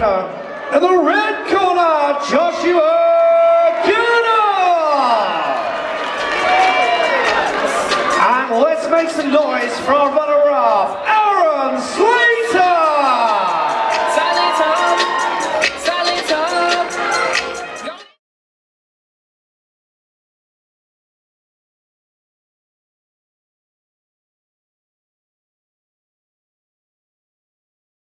red corner, Joshua Gunnar. And let's make some noise for our runner-up, Aaron Slade.